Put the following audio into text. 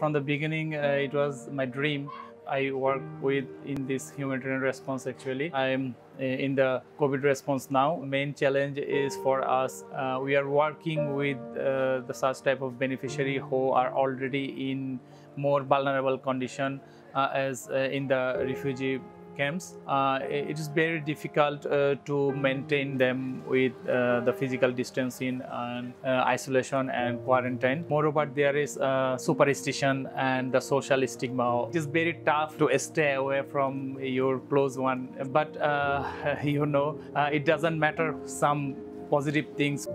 from the beginning, uh, it was my dream. I work with in this humanitarian response actually. I'm uh, in the COVID response now. Main challenge is for us, uh, we are working with uh, the such type of beneficiary who are already in more vulnerable condition uh, as uh, in the refugee camps. Uh, it is very difficult uh, to maintain them with uh, the physical distancing and isolation and quarantine. Moreover, there is superstition and the social stigma. It is very tough to stay away from your close one, but you know, it doesn't matter some positive things